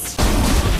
this!